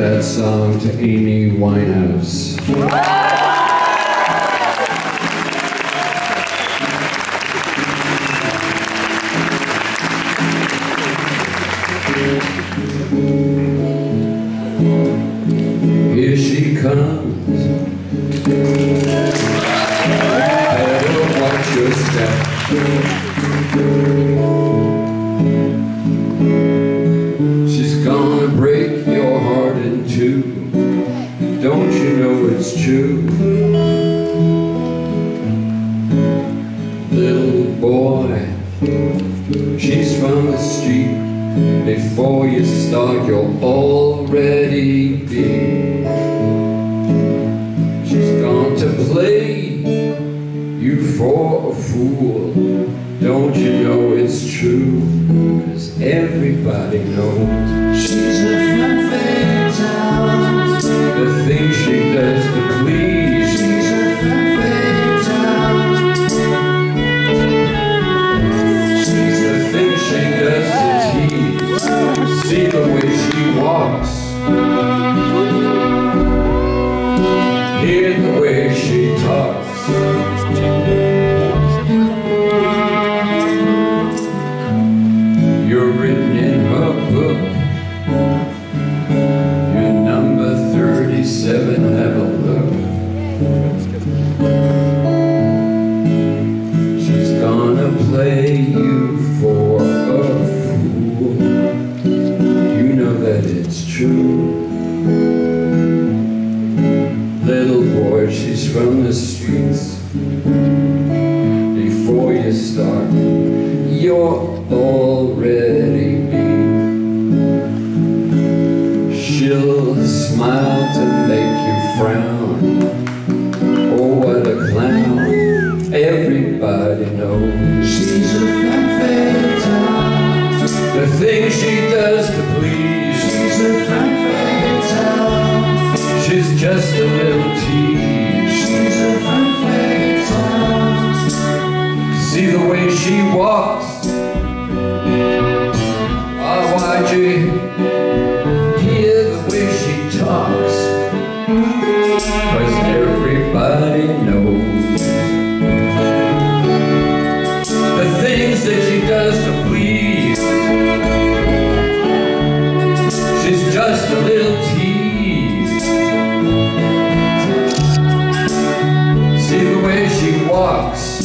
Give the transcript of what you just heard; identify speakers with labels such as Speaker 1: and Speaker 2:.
Speaker 1: that song to Amy Winehouse. Here she comes. Better watch your step. It's true? Little boy, she's from the street. Before you start, you'll already be. She's gone to play you for a fool. Don't you know it's true? Cause everybody knows walks. Hear the way she talks. You're written in her book. You're number 37, have a look. She's gonna play you for true. Little boy, she's from the streets. Before you start, you're already beat. She'll smile to make you frown. Oh, what a clown. Everybody knows
Speaker 2: She's a fatale.
Speaker 1: the things she does to please.
Speaker 2: She's a.
Speaker 1: She's just a little tease.
Speaker 2: She's a femme fatale.
Speaker 1: See the way she walks. Ah, you walks.